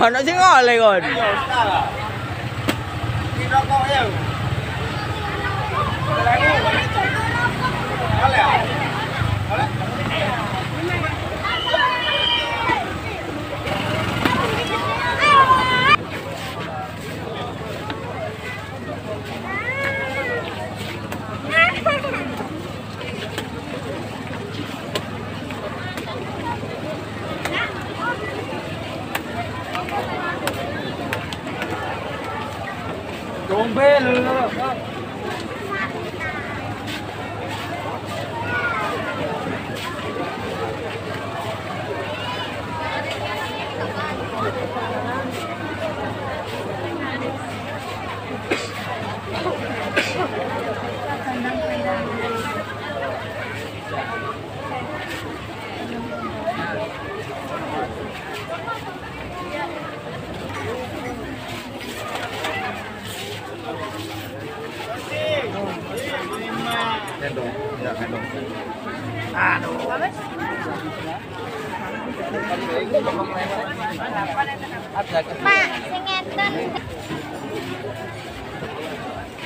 còn nó chứ ngồi này rồi. Hãy subscribe cho kênh Ghiền Mì Gõ Để không bỏ lỡ những video hấp dẫn bê Oh, hello. À đồ. Ba, xin nghe tên.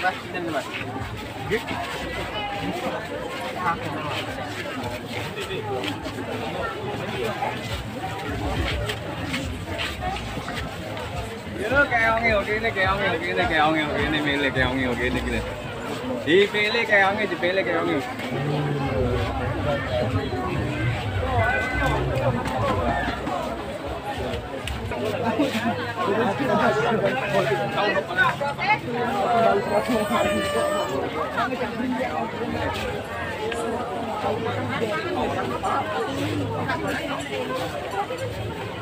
Ba, tên là gì? Kaya ang ngil, kaya ang ngil, kaya ang ngil, kaya ang ngil, kaya ang ngil, kaya ang ngil, kaya ang ngil. जी पहले के आएँगे जी पहले के आएँगे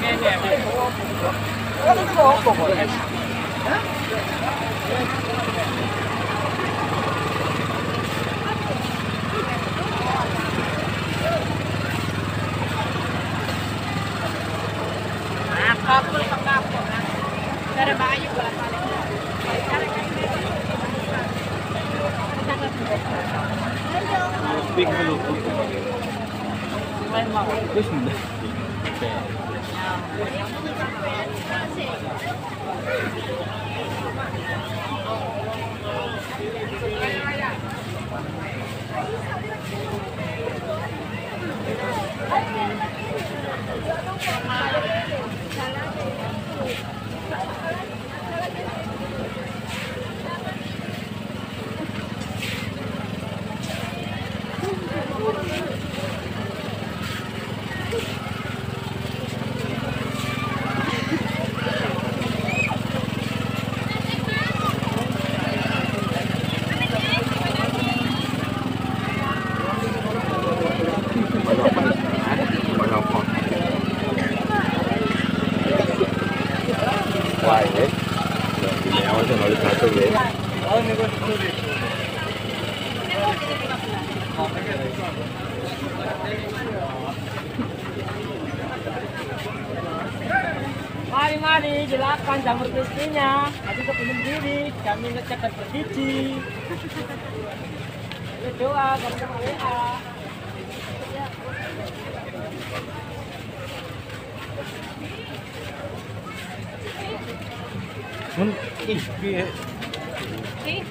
见面面，我跟这个好朋友认识。Big blue. Mari-mari, jelaskan jamur crispy-nya. Nanti ke diri, kami ngecek dan bergizi. Itu doa, kamu sama WA. Thank you. Und ich spiele. Okay.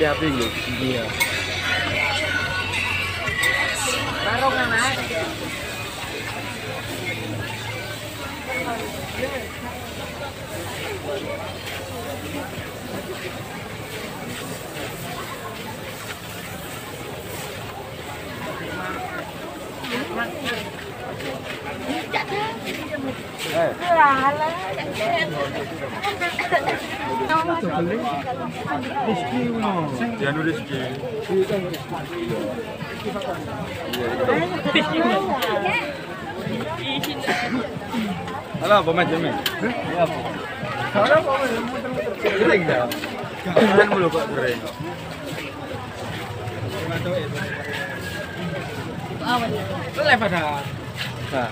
Hati-hati loh. đâu ngang này là là Rescue no. Dia no rescue. Halo, pemain jamin. Halo, pemain Kering dah. Keren mulu kok kering. Itu lepas dah. Nah.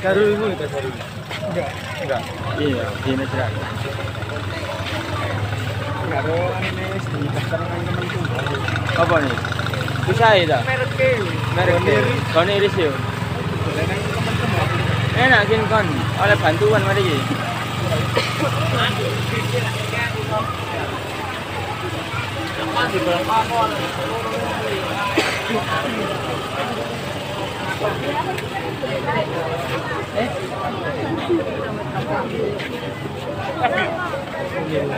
Karu itu kita karu. Enggak. Enggak. Iya, ini cerah. Ini Apa nih? Bisa ya? Merek. Merek Kon iris yo. Enak kin kon. Oleh bantuan mari iki. Yang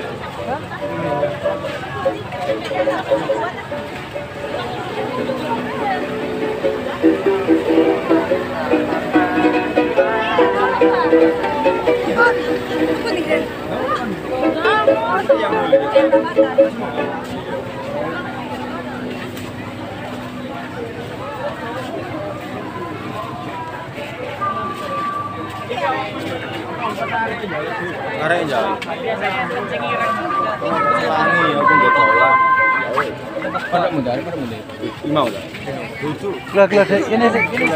Arek jalan. Langi aku nggak tolak. Pada muda, pada muda. Lima udah. Lucu. Kelas kelas ini ini.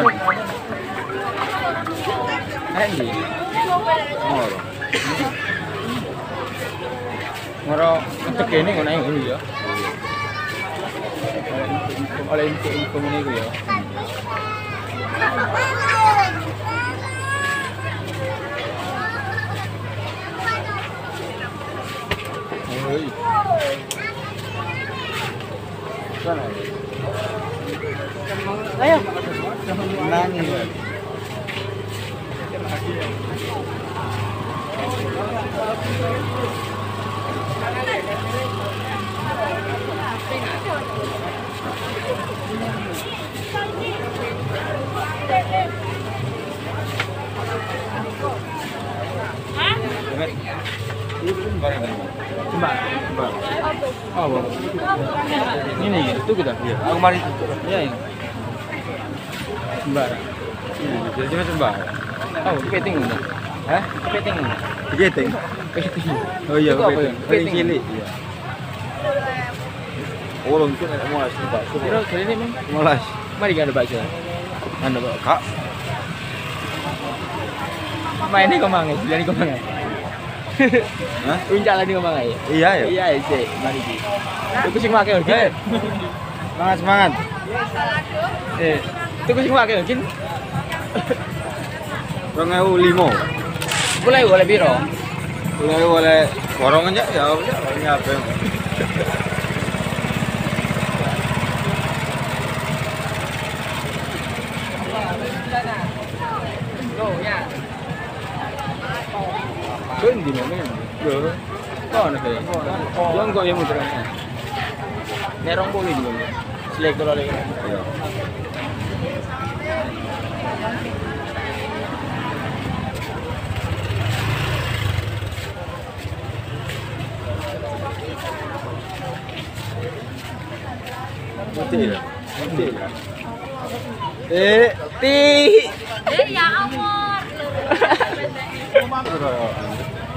Eh ndi? Ngoro. Ngoro untuk ini ngono ae ngono ya. Oleh info info ngene iku ya. Oh, Bang. Ini itu kita. Iya, aku mari. Iya, ini. Mbak. Iya, jadi mbak. Oh, kepiting udah. Hah? Kepiting udah. Kegiting. Kepiting. Oh iya, ya? Kegiting Kepiting. cilik. Iya. Oh, mungkin ada mau asli pak. Kira kali ini, Bang. Malas. Mari kita bakso. Anda bawa. Kak. Main ini kau mangai, jadi kau mangai. Hah? Puncak lagi kau mangai. Iya ya. Iya, sih. Mari ki. Itu sing Oke. udah. Semangat semangat. Eh, itu sing mungkin. Rong ewu limo. Boleh boleh biro. Boleh boleh borong aja ya. Ya, ini apa? Kau di mana? Yo. Kau nak kaya? Yang kau yang muter? Nerong boleh di mana? Selek kalau lagi. Iya. Mati ya. Mati ya. Eh, Ti. Eh ya amor.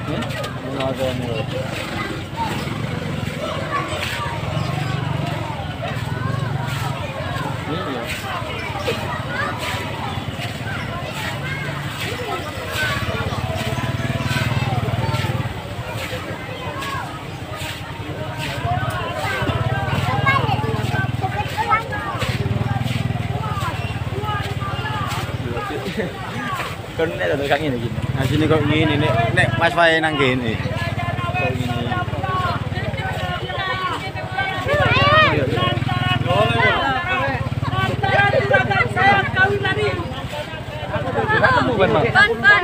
Bunlar Con này là tôi khẳng nhìn là gì nè Nah, sini kok gini nih, nek Mas Fai nang gini. Kok gini. Ban, ban.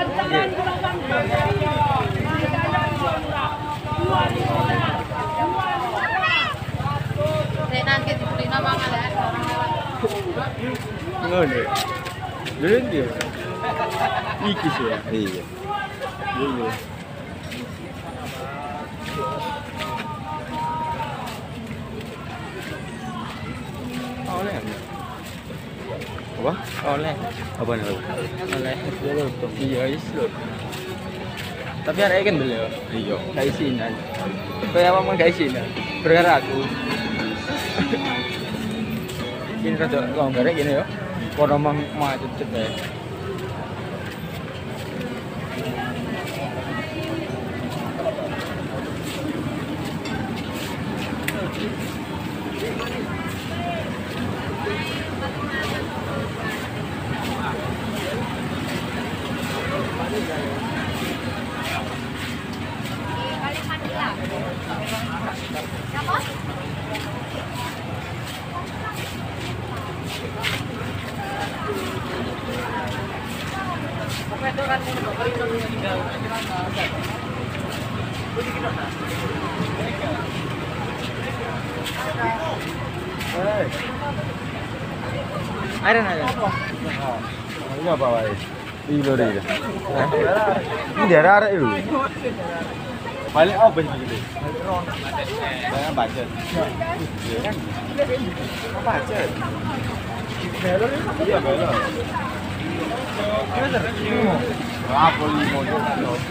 Nanti diberi nama nggak ada. Nggak ada. Jadi dia. Iki sih ya. Iya. Dulu. Oleh. Apa? Oleh. Apa nih? Oleh. Iya, is lho. Tapi ada kan beliau. Iya. Gak isinan. Kayak apa mau gak isinan? Berkara aku. Ini rada longgarnya gini ya. Kono ai đây này đúng là bảo này đi rồi đi rồi đi để ra đấy ừ phải lấy ốc bình gì đấy bản chân bản chân thế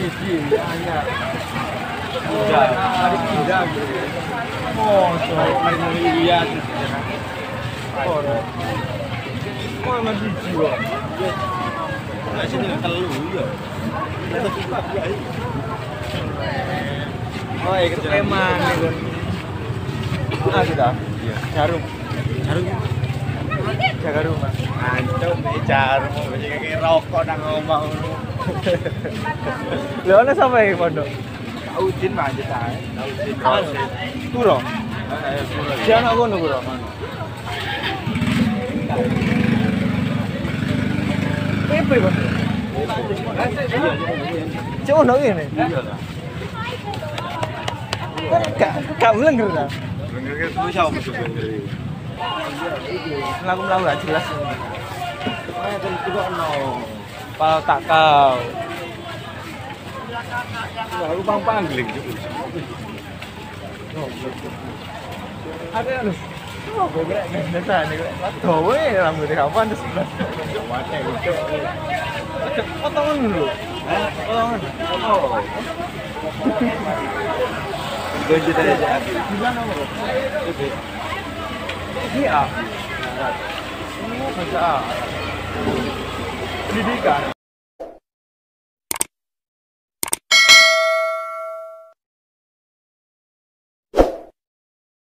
Iki hanya. Udah, hari udah gitu. Oh, soal ini lihat. Oh, Kok emang biji kok? Nggak sini telu ya. Oh, iya keteman gitu. Ah, kita. Iya. Jarum. Jarum. jaga rumah antum bicara mau jadi rokok nang omah lho ana sapa iki pondok Udin mah aja tae Udin Kuro Si ana kono kuro Epo iki Cek ono ngene Iya lah Kak, kak melengger lah. Melengger ke dulu siapa melengger? Bener. Mlaku-mlaku gak jelas. Kan juga ono. Pal tak kau. Wah, lu pang pangling. Ada anu. Oh, ganda nih. Dawa ya rambutnya kapan terus sebelah. Mate itu. Potongan dulu. Potongan. Oh. Aja. Gimana bro? Iya. Oh, baca. Pendidikan.